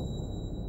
あ。